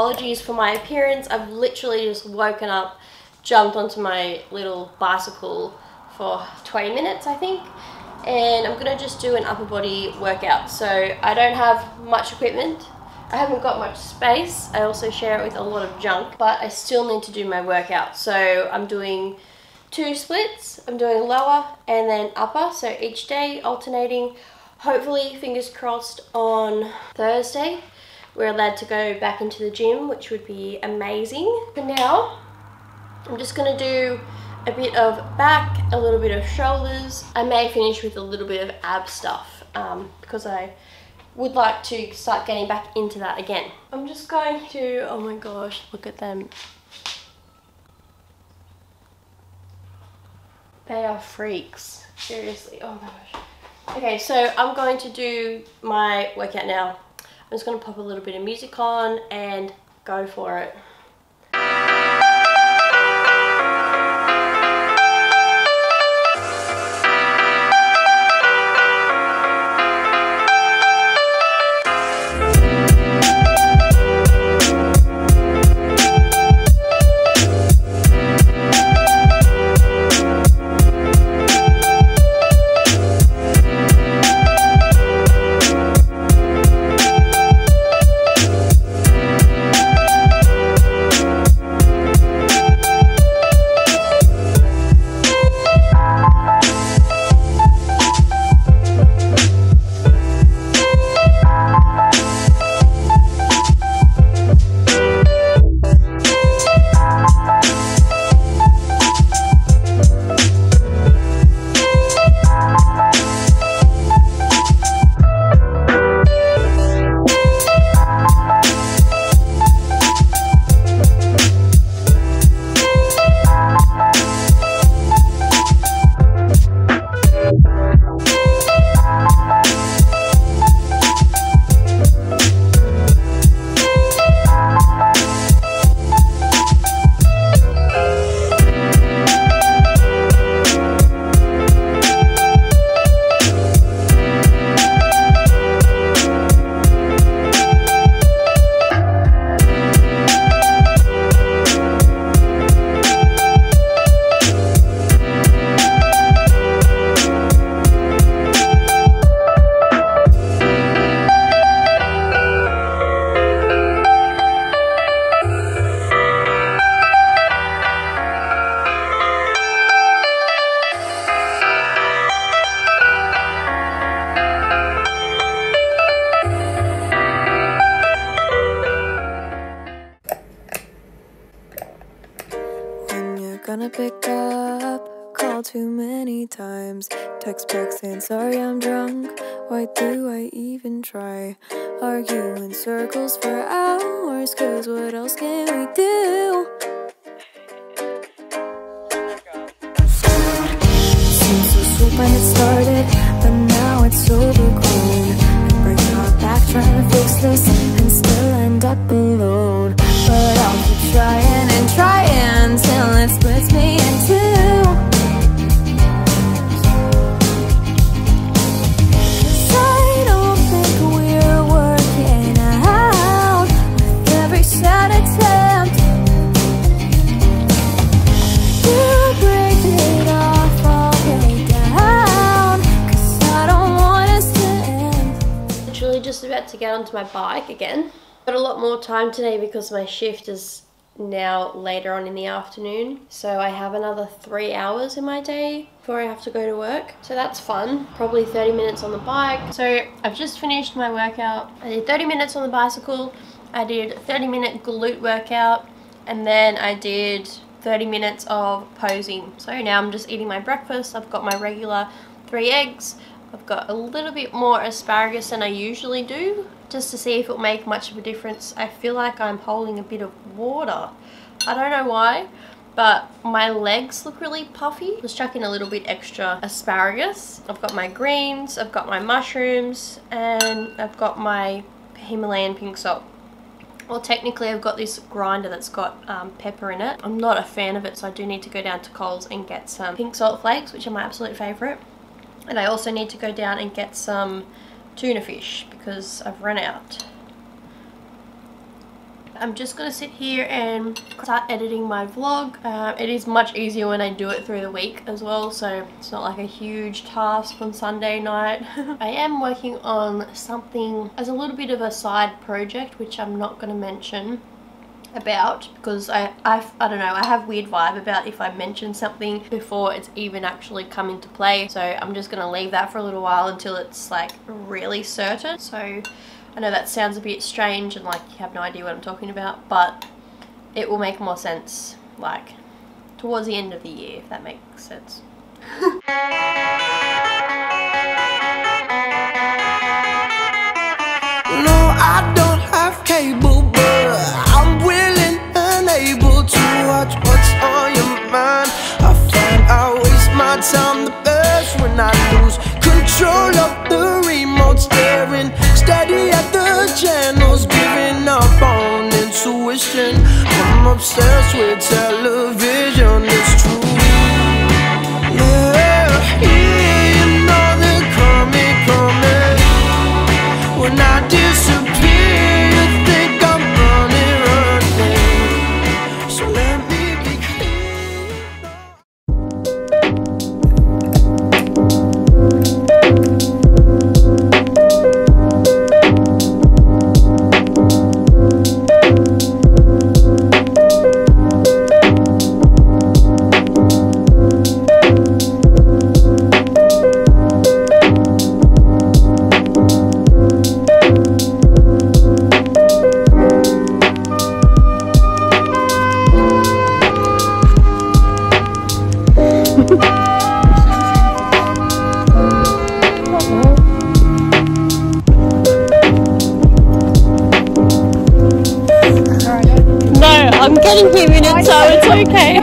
Apologies for my appearance. I've literally just woken up, jumped onto my little bicycle for 20 minutes I think and I'm gonna just do an upper body workout. So I don't have much equipment. I haven't got much space. I also share it with a lot of junk, but I still need to do my workout. So I'm doing two splits. I'm doing lower and then upper. So each day alternating. Hopefully, fingers crossed, on Thursday, we're allowed to go back into the gym, which would be amazing. For now, I'm just gonna do a bit of back, a little bit of shoulders. I may finish with a little bit of ab stuff um, because I would like to start getting back into that again. I'm just going to, oh my gosh, look at them. They are freaks, seriously, oh my gosh. Okay, so I'm going to do my workout now. I'm just going to pop a little bit of music on and go for it. Gonna pick up. Call too many times. Text back saying sorry I'm drunk. Why do I even try? Argue in circles for hours. Cause what else can we do? Seems so sweet when it started, but now it's overgrown. I break my back trying to fix this get onto my bike again. Got a lot more time today because my shift is now later on in the afternoon. So I have another three hours in my day before I have to go to work. So that's fun. Probably 30 minutes on the bike. So I've just finished my workout. I did 30 minutes on the bicycle. I did 30 minute glute workout. And then I did 30 minutes of posing. So now I'm just eating my breakfast. I've got my regular three eggs. I've got a little bit more asparagus than I usually do just to see if it'll make much of a difference. I feel like I'm holding a bit of water. I don't know why, but my legs look really puffy. Just chuck in a little bit extra asparagus. I've got my greens, I've got my mushrooms, and I've got my Himalayan pink salt. Well, technically I've got this grinder that's got um, pepper in it. I'm not a fan of it, so I do need to go down to Coles and get some pink salt flakes, which are my absolute favourite. And I also need to go down and get some tuna fish because I've run out. I'm just gonna sit here and start editing my vlog. Uh, it is much easier when I do it through the week as well, so it's not like a huge task on Sunday night. I am working on something as a little bit of a side project, which I'm not gonna mention about because I, I, I don't know I have weird vibe about if I mention something before it's even actually come into play. So I'm just gonna leave that for a little while until it's like really certain. So I know that sounds a bit strange and like you have no idea what I'm talking about but it will make more sense like towards the end of the year if that makes sense. No, I don't have cable, watch what's on your mind. I find I waste my time the best when I lose control of the remote, staring steady at the channels, giving up on intuition. I'm obsessed with television, it's true. I'm getting him in it so it's okay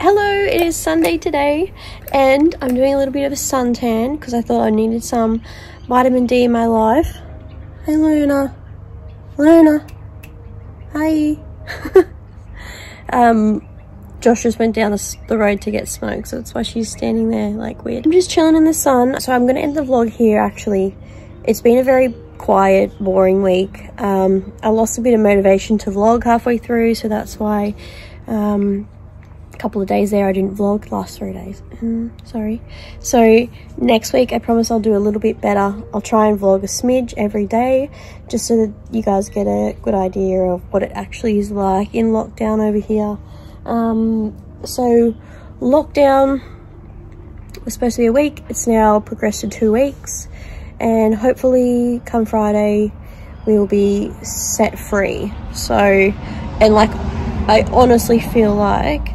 Hello, it is Sunday today, and I'm doing a little bit of a suntan because I thought I needed some vitamin D in my life. Hey, Luna. Luna. Hi. um, Josh just went down the, the road to get smoke, so that's why she's standing there like weird. I'm just chilling in the sun, so I'm going to end the vlog here actually. It's been a very quiet, boring week. Um, I lost a bit of motivation to vlog halfway through, so that's why um, couple of days there. I didn't vlog last three days. Mm, sorry. So next week I promise I'll do a little bit better. I'll try and vlog a smidge every day just so that you guys get a good idea of what it actually is like in lockdown over here. Um, so lockdown was supposed to be a week. It's now progressed to two weeks. And hopefully come Friday we will be set free. So and like I honestly feel like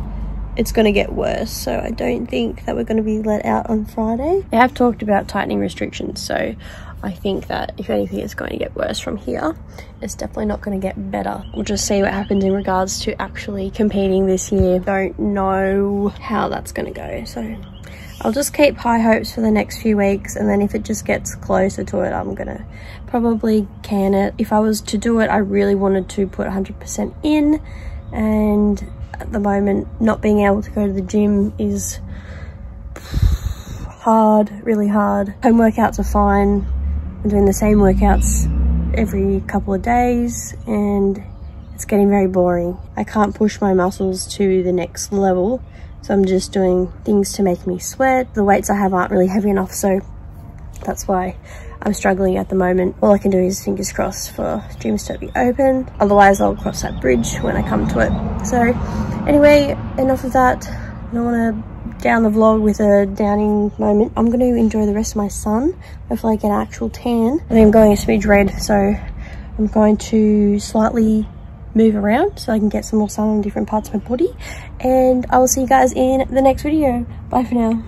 it's going to get worse. So I don't think that we're going to be let out on Friday. They have talked about tightening restrictions. So I think that if anything, it's going to get worse from here. It's definitely not going to get better. We'll just see what happens in regards to actually competing this year. Don't know how that's going to go. So I'll just keep high hopes for the next few weeks and then if it just gets closer to it I'm gonna probably can it. If I was to do it I really wanted to put 100% in and at the moment not being able to go to the gym is hard, really hard. Home workouts are fine. I'm doing the same workouts every couple of days and it's getting very boring. I can't push my muscles to the next level so I'm just doing things to make me sweat. The weights I have aren't really heavy enough so that's why I'm struggling at the moment. All I can do is fingers crossed for gyms to be open. Otherwise I'll cross that bridge when I come to it. So anyway, enough of that. I don't want to down the vlog with a downing moment. I'm going to enjoy the rest of my sun. Hopefully I get an actual tan. I'm going a smidge red so I'm going to slightly move around so I can get some more sun on different parts of my body. And I will see you guys in the next video. Bye for now.